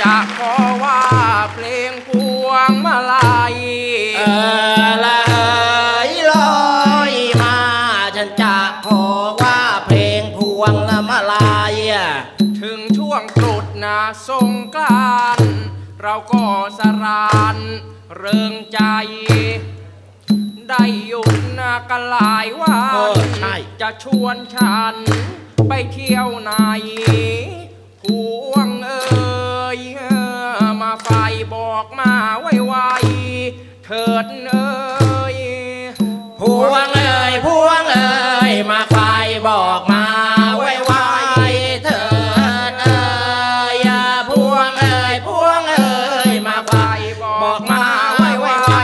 จะขอว่าเพลงพวงมาลัยเออละเอยลอยมา ฉันจะขอว่าเพลงพวงละมาลายอะถึงช่วงตรุษนะสงกรานต์เราก็สรานเริงใจ ได้หยุดนะกันหลายวัเอนอใช่จะชวนฉันไปเที่ยวไหน บอกมาไวๆเถิดเอ่ยพวงเอ่ยพวงเอ่ยมาไฟบอกมาไว้ไว้เถิดเอ่ยอะพวงเอ่ยพวงเอ่ยมาไฟบอกมาไว้ไว้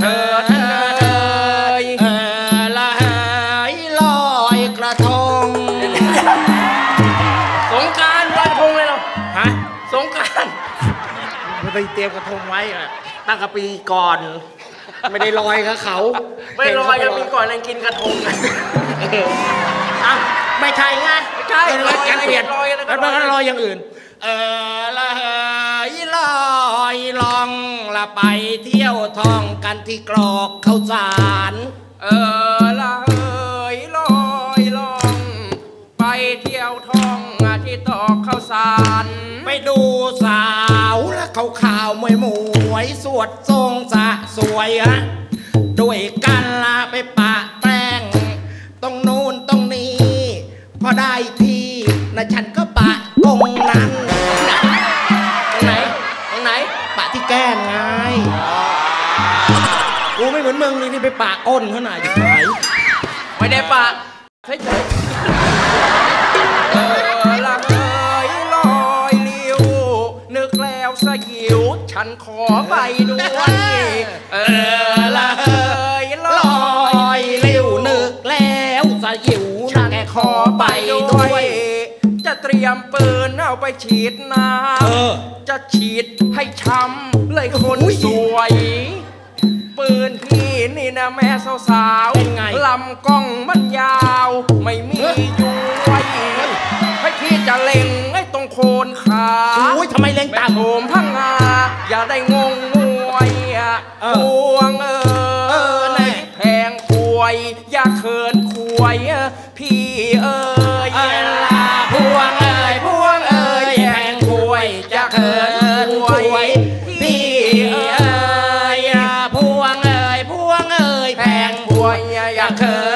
เถิดเอ่ยเออละเอยลอยกระทงสงกรารลอยกระทงเลยเหรอฮะสงกราร ไม่ไปเตรียมกระทงไว้อะตั้งกะปีก่อน ไม่ได้ลอยกับเขาไม่ลอยกันมีก่อนยังกินกระทงกันอะไม่ใช่ไงไม่ใช่เออลอยกันเปลี่ยนลอยอะไรก็แล้วลอยมันก็ลอยอย่างอื่น เออละเฮยลอยลองละไปเที่ยวท่องกันที่กรอกข้าวสาร เออละเอยลอยลอง ไปเที่ยวท่องที่ตอก ข้าวสาร ไปดูสาวและเขาขาวมวยมวยสวดทรงสะสวยฮะด้วยกันละไปปะแป้งตรงนู้นตรงนี้ พอได้ที่นะฉันก็ปะตรงนั้นไหนตรงไหนปะที่แก้มไงกูไม่เหมือนมึงนี่ไปปะก้นเขาหน่อยจะไหนไม่ได้ปะเฉย สยิวฉันขอไปด้วยเออละเอยลลออยยเร็วนึกแล้วสยิวฉันะแกขอไปด้วย จะเตรียมปืนเอาไปฉีดน้ำจะฉีดให้ช้ำเลยคนสวยปืนพี่นี่นะแม่สาวเป็นไงลำกล้องมันยาว ไม่มีย้วย โคนขาอ้ยทำไมแรงต่ำโอมพังงาอย่าได้งงงวยอะพวงเออแพงป่วย อย่าเขินควยพี่เออยลาพวงเอ๋ยพวงเอ๋ยแพงป่วยจะเาเขินควยพี่เอ๋ยพวงเอ๋ยพวงเอ๋ยแพงป่วยอย่าเขิน